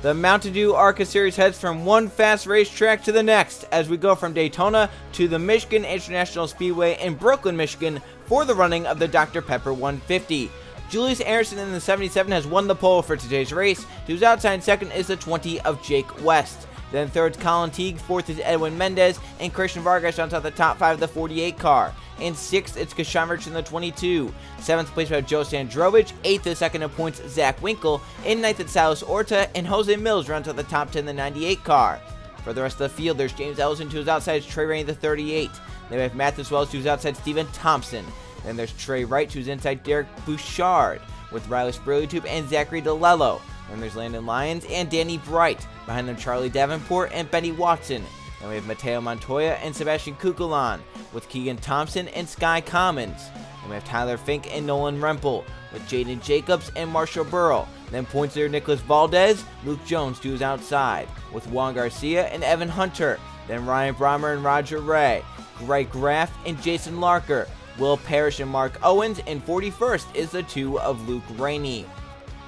The Mountain Dew ARCA Series heads from one fast racetrack to the next as we go from Daytona to the Michigan International Speedway in Brooklyn, Michigan for the running of the Dr. Pepper 150. Julius Anderson in the 77 has won the pole for today's race. His outside second is the 20 of Jake West. Then third is Colin Teague, fourth is Edwin Mendez, and Christian Vargas on top of the top five of the 48 car. In sixth, it's Kashamovich in the 22. Seventh place, we have Joe Sandrovich. Eighth is second in points, Zach Winkle. In ninth, it's Silas Orta, and Jose Mills runs to the top 10 in the 98 car. For the rest of the field, there's James Ellison his outside, Trey Rainey the 38. Then we have Matheus Wells his outside, Stephen Thompson. Then there's Trey Wright his inside, Derek Bouchard, with Riley Spurley and Zachary DeLello. Then there's Landon Lyons and Danny Bright. Behind them, Charlie Davenport and Benny Watson. Then we have Mateo Montoya and Sebastian Kukulan with Keegan Thompson and Sky Commons. And we have Tyler Fink and Nolan Rempel with Jaden Jacobs and Marshall Burrow. Then points there Nicholas Valdez, Luke Jones to his outside with Juan Garcia and Evan Hunter. Then Ryan Brommer and Roger Ray, Greg Graff and Jason Larker, Will Parrish and Mark Owens, and 41st is the two of Luke Rainey.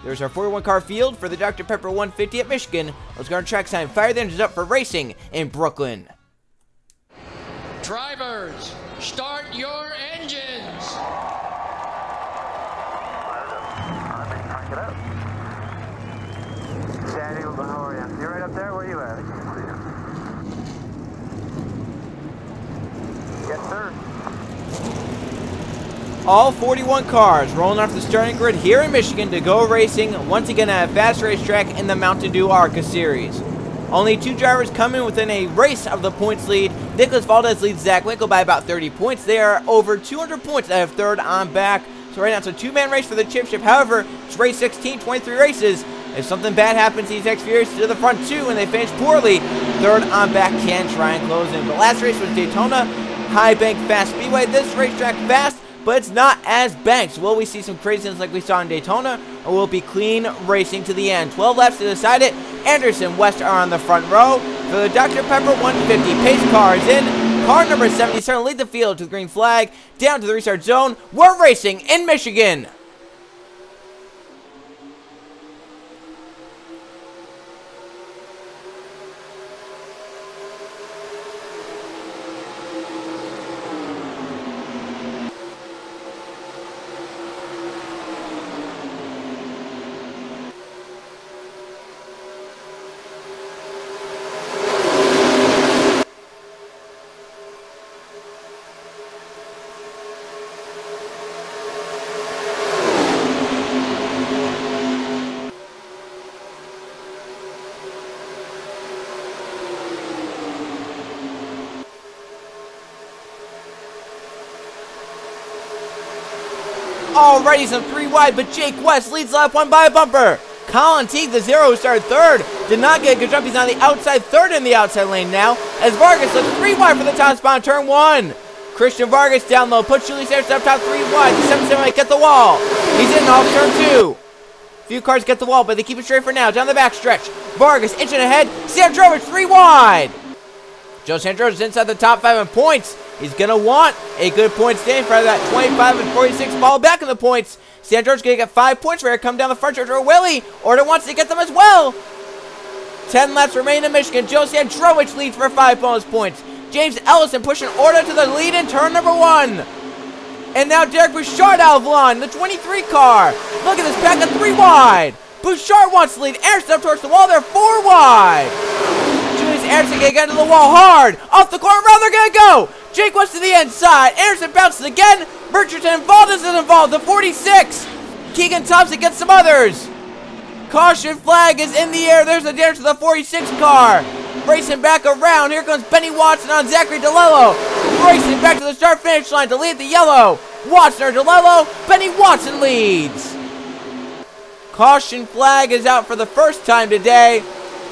There's our 41 car field for the Dr. Pepper 150 at Michigan. Let's go on track time. Fire the engines up for racing in Brooklyn. Drivers, start your engines. Sandy, how are you? You're right up there? Where are you at? Yes, sir. All 41 cars rolling off the starting grid here in Michigan to go racing once again at a fast racetrack in the Mountain Dew ARCA Series. Only two drivers coming within a race of the points lead. Nicholas Valdez leads Zach Winkle by about 30 points. They are over 200 points out of third on back. So right now it's a two-man race for the championship. However, it's race 16, 23 races. If something bad happens these next few races to the front two and they finish poorly, third on back can try and close in. The last race was Daytona High Bank Fast Speedway. This racetrack fast, but it's not as banked. Will we see some craziness like we saw in Daytona, or will it be clean racing to the end? 12 laps to decide it. Anderson West are on the front row. For the Dr. Pepper 150, pace car is in. Car number 77 lead the field to the green flag, down to the restart zone. We're racing in Michigan. Already some three wide, but Jake West leads lap one by a bumper. Colin Teague, the zero, who started third. Did not get a good jump. He's on the outside third in the outside lane now. As Vargas looks three wide for the top spot on turn one. Christian Vargas down low. Puts Julius Anderson up top three wide. The 7 7 might get the wall. He's in off turn two. Few cars get the wall, but they keep it straight for now. Down the back stretch. Vargas inching ahead. Sandrovich three wide. Joe Sandrovich inside the top five in points. He's going to want a good point stand for that 25 and 46 ball back in the points. Sandrovich going to get five points for it. Come down the front stretch Willie. Orta wants to get them as well. 10 laps remain in Michigan. Joe Sandrovich leads for five bonus points. James Ellison pushing Orta to the lead in turn number one. And now Derek Bouchard out of line, the 23 car. Look at this pack of three wide. Bouchard wants to lead. Anderson up towards the wall. They're four wide. Anderson gonna get into the wall hard. Off the corner, round they're gonna go. Jake West to the inside. Anderson bounces again. Richardson Valdez is involved. The 46. Keegan Thompson gets some others. Caution flag is in the air. There's a damage to the 46 car. Racing back around. Here comes Benny Watson on Zachary DeLello. Racing back to the start finish line to lead the yellow. Watson or DeLello. Benny Watson leads. Caution flag is out for the first time today.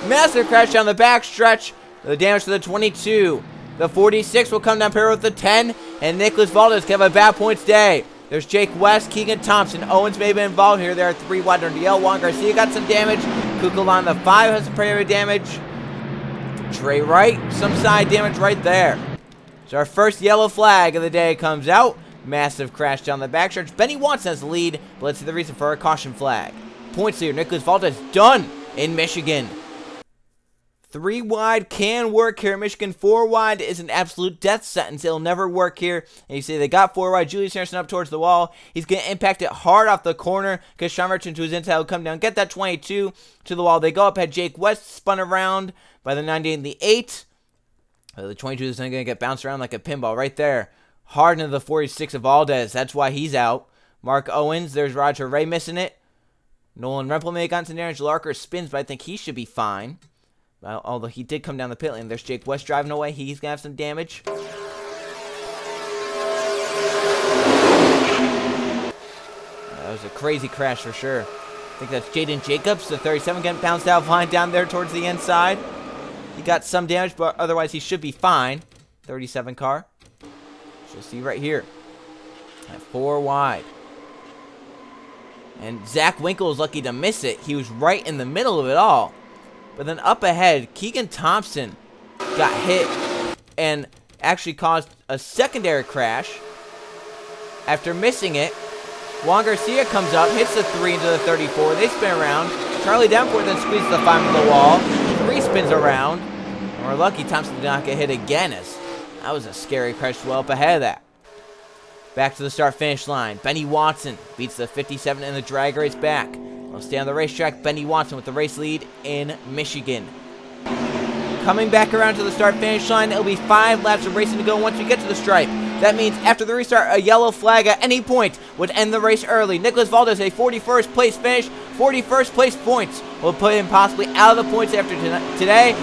Massive crash down the back stretch. The damage to the 22. The 46 will come down pair with the 10. And Nicholas Valdez can have a bad points day. There's Jake West, Keegan Thompson. Owens may be involved here. There are three wide under DL. Juan Garcia got some damage. Kukulon, the 5, has some pretty damage. Trey Wright, some side damage right there. So our first yellow flag of the day comes out. Massive crash down the backstretch. Benny Watson has the lead, but let's see the reason for our caution flag. Points leader, Nicholas Valdez, done in Michigan. Three wide can work here. Michigan four wide is an absolute death sentence. It'll never work here. And you see they got four wide. Julius Anderson up towards the wall. He's going to impact it hard off the corner because Sean Merchant to his inside will come down, get that 22 to the wall. They go up, had Jake West spun around by the 98 and the 8. the 22 is going to get bounced around like a pinball right there. Hard into the 46 of Valdez. That's why he's out. Mark Owens, there's Roger Ray missing it. Nolan Rempel may have gotten some damage. Larker spins, but I think he should be fine. Although he did come down the pit lane. There's Jake West driving away. He's going to have some damage. That was a crazy crash for sure. I think that's Jaden Jacobs, the 37 getting bounced out flying down there towards the inside. He got some damage, but otherwise he should be fine. 37 car. You'll see right here. At four wide. And Zach Winkle was lucky to miss it. He was right in the middle of it all. But then up ahead, Keegan Thompson got hit and actually caused a secondary crash. After missing it, Juan Garcia comes up, hits the 3 into the 34. They spin around. Charlie Davenport then squeezes the 5 into the wall. 3 spins around. And we're lucky Thompson did not get hit again as that was a scary crash well up ahead of that. Back to the start-finish line. Benny Watson beats the 57 in the drag race back. We'll stay on the racetrack. Benny Watson with the race lead in Michigan. Coming back around to the start-finish line, it'll be five laps of racing to go once we get to the stripe. That means after the restart, a yellow flag at any point would end the race early. Nicholas Valdez, a 41st place finish, 41st place points will put him possibly out of the points after today.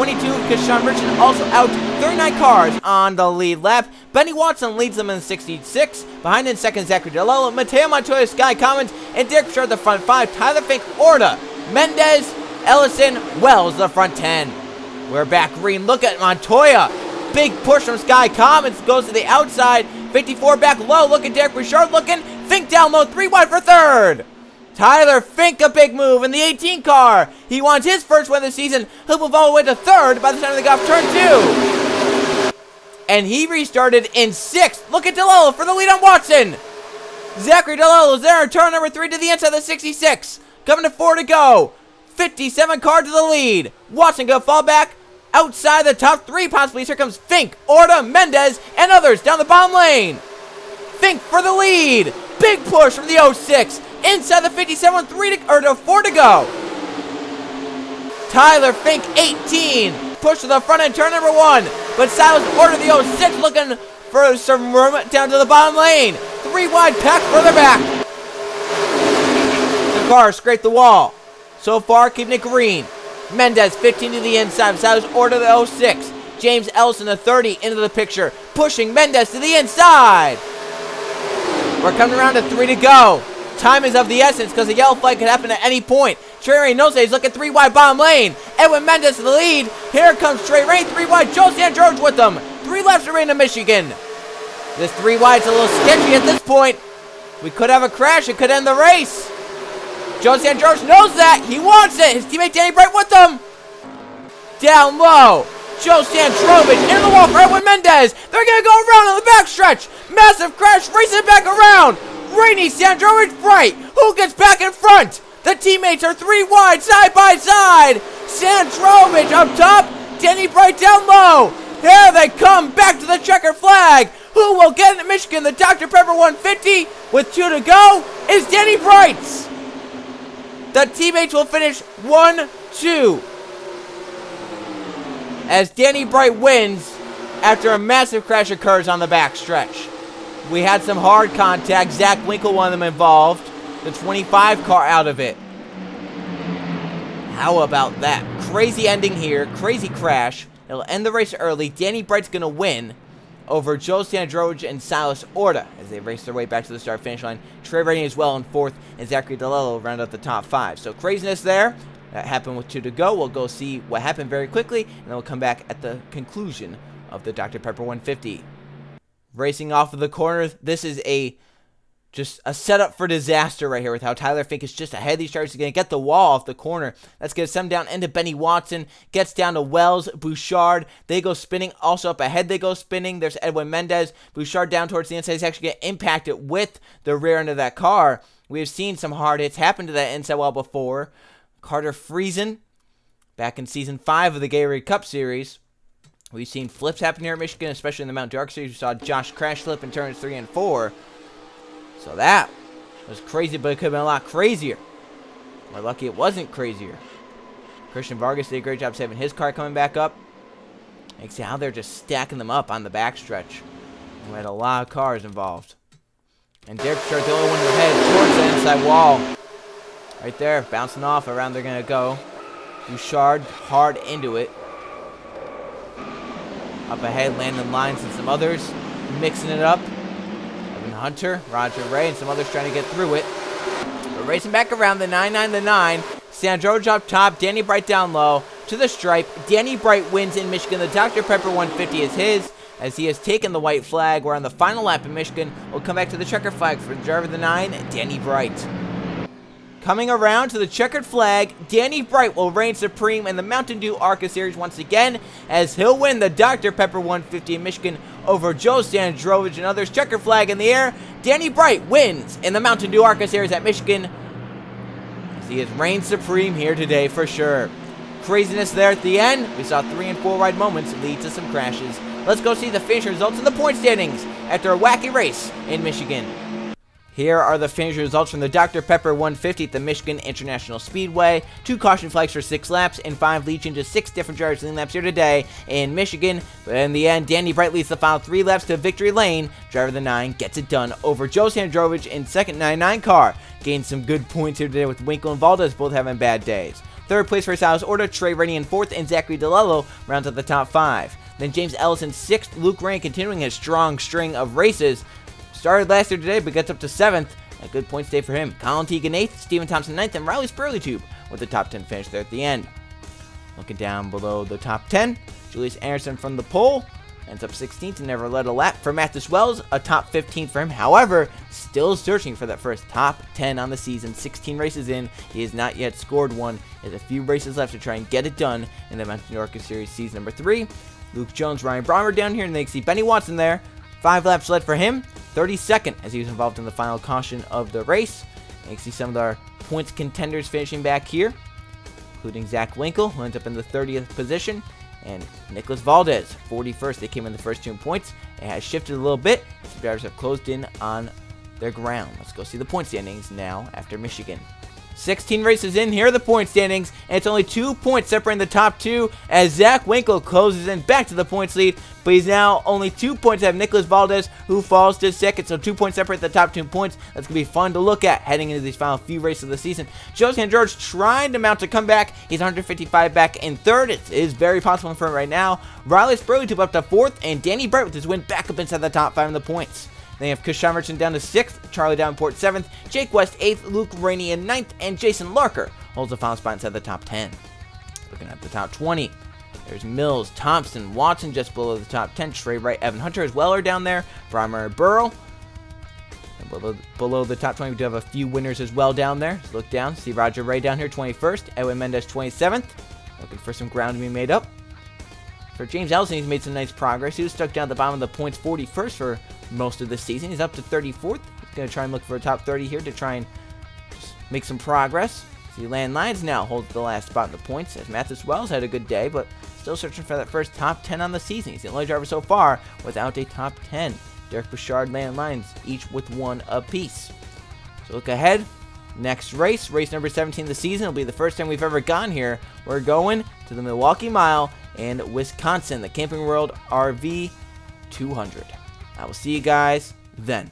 22 because Sean Merchant also out 39 cars on the lead lap. Benny Watson leads them in 66. Behind in second, Zachary DeLello, Mateo Montoya, Sky Commons, and Derek Bouchard the front five. Tyler Fink, Orta, Mendez, Ellison, Wells the front 10. We're back green. Look at Montoya. Big push from Sky Commons. Goes to the outside. 54 back low. Look at Derek Bouchard looking. Fink down low. Three wide for third. Tyler Fink, a big move in the 18 car. He wants his first win of the season. He'll move all the way to third by the time they got off turn two. And he restarted in sixth. Look at DeLello for the lead on Watson. Zachary DeLello is there in turn number three to the inside of the 66. Coming to four to go. 57 car to the lead. Watson gonna fall back outside the top three possibly. Here comes Fink, Orta, Mendez, and others down the bottom lane. Fink for the lead. Big push from the 06. Inside the 57, three to, or no, four to go. Tyler Fink, 18. Push to the front end, turn number one. But Silas Orta, the 06, looking for some room down to the bottom lane. Three wide pack further back. The car scraped the wall. So far, keeping it green. Mendez, 15 to the inside. Silas Orta, the 06. James Ellison, the 30, into the picture. Pushing Mendez to the inside. We're coming around to three to go. Time is of the essence because a yellow flag could happen at any point. Trey Rainey is looking three wide bottom lane. Edwin Mendez to the lead. Here comes Trey Rainey, three wide. Joe Sandrovich with them. Three laps remain to Michigan. This three wide's a little sketchy at this point. We could have a crash. It could end the race. Joe Sandrovich knows that. He wants it. His teammate Danny Bright with them. Down low. Joe Sandrovich into the wall for Edwin Mendez. They're going to go around on the backstretch. Massive crash, racing back around. Rainey Sandrovich Bright. Who gets back in front? The teammates are three wide, side by side. Sandrovich up top. Danny Bright down low. Here they come back to the checker flag. Who will get into Michigan? The Dr. Pepper 150 with two to go is Danny Brights. The teammates will finish 1-2 as Danny Bright wins after a massive crash occurs on the backstretch. We had some hard contact. Zach Winkle, one of them involved. The 25 car out of it. How about that? Crazy ending here. Crazy crash. It'll end the race early. Danny Bright's going to win over Joe Sandrovich and Silas Orta as they race their way back to the start finish line. Trey Rainey as well in fourth, and Zachary DeLello round out the top five. So craziness there. That happened with two to go. We'll go see what happened very quickly, and then we'll come back at the conclusion of the Dr. Pepper 150 racing off of the corner. This is a just a setup for disaster right here with how Tyler Fink is just ahead of these charges. He's going to get the wall off the corner. Let's get some down into Benny Watson. Gets down to Wells, Bouchard. They go spinning. Also up ahead, they go spinning. There's Edwin Mendez. Bouchard down towards the inside. He's actually going to impact it with the rear end of that car. We have seen some hard hits happen to that inside wall before. Carter Friesen, back in season five of the Gatorade Cup Series. We've seen flips happen here at Michigan, especially in the Mount Dark Series. We saw Josh crash flip in turns three and four. So that was crazy, but it could have been a lot crazier. We're lucky it wasn't crazier. Christian Vargas did a great job saving his car coming back up. You can see how they're just stacking them up on the backstretch. We had a lot of cars involved. And Derek Bouchard, the only one to head towards the inside wall. Right there, bouncing off. Around they're going to go. Bouchard hard into it. Up ahead, Landon Lyons and some others mixing it up. Evan Hunter, Roger Ray, and some others trying to get through it. We're racing back around the 9-9, the 9. Sandro up top, Danny Bright down low to the stripe. Danny Bright wins in Michigan. The Dr. Pepper 150 is his as he has taken the white flag. We're on the final lap in Michigan. We'll come back to the checker flag for driver the 9, Danny Bright. Coming around to the checkered flag, Danny Bright will reign supreme in the Mountain Dew ARCA Series once again, as he'll win the Dr. Pepper 150 in Michigan over Joe Sandrovich and others. Checker flag in the air. Danny Bright wins in the Mountain Dew ARCA Series at Michigan, he has reigned supreme here today for sure. Craziness there at the end. We saw three and four wide moments lead to some crashes. Let's go see the finish results and the point standings after a wacky race in Michigan. Here are the finish results from the Dr. Pepper 150 at the Michigan International Speedway. Two caution flags for six laps, and five lead into six different drivers leading laps here today in Michigan. But in the end, Danny Bright leads the final three laps to victory lane. Driver of the nine gets it done over Joe Sandrovich in second 99 car. Gained some good points here today with Winkle and Valdez both having bad days. Third place for Silas Orta, Trey Rainey in fourth, and Zachary DeLello rounds out the top five. Then James Ellison sixth, Luke Rainey continuing his strong string of races. Started last year today, but gets up to 7th. A good point day for him. Colin Teagan 8th, Stephen Thompson 9th, and Riley Spurley Tube with the top 10 finish there at the end. Looking down below the top 10, Julius Anderson from the pole ends up 16th and never led a lap. For Mathis Wells, a top 15 for him. However, still searching for that first top 10 on the season. 16 races in, he has not yet scored one. There's a few races left to try and get it done in the Mountain York Series season number 3. Luke Jones, Ryan Brommer down here, and they see Benny Watson there. Five laps led for him. 32nd as he was involved in the final caution of the race. And you can see some of our points contenders finishing back here, including Zach Winkle, who ends up in the 30th position, and Nicholas Valdez, 41st. They came in the first two points. It has shifted a little bit. The drivers have closed in on their ground. Let's go see the point standings now after Michigan. 16 races in, here are the point standings, and it's only two points separating the top two as Zach Winkle closes in back to the points lead, but he's now only two points ahead of Nicholas Valdez, who falls to second, so two points separate the top two points. That's going to be fun to look at heading into these final few races of the season. Joe Sandrovich trying to mount a comeback. He's 155 back in third. It is very possible in front right now. Riley to up to fourth, and Danny Bright with his win back up inside the top five in the points. Then you have Kush Merchant down to 6th, Charlie Davenport 7th, Jake West 8th, Luke Rainey in 9th, and Jason Larker holds the final spot inside the top 10. Looking at the top 20, there's Mills, Thompson, Watson just below the top 10, Trey Wright, Evan Hunter as well are down there, Brommer Burrow. Below, below the top 20, we do have a few winners as well down there. Look down, see Roger Ray down here, 21st, Edwin Mendez 27th. Looking for some ground to be made up. For James Ellison, he's made some nice progress. He was stuck down at the bottom of the points 41st for most of the season. He's up to 34th. He's going to try and look for a top 30 here to try and make some progress. See, Landon Lyons now holds the last spot in the points as Mathis Wells had a good day, but still searching for that first top 10 on the season. He's the only driver so far without a top 10. Derek Bouchard, Landon Lyons, each with one apiece. So look ahead. Next race, race number 17 of the season, will be the first time we've ever gone here. We're going to the Milwaukee Mile in Wisconsin, the Camping World RV 200. I will see you guys then.